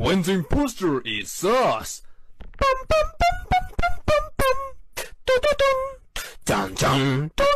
When the imposter is us. Bum, bum, bum, bum, bum, bum, bum. Dun, dun, dun, dun,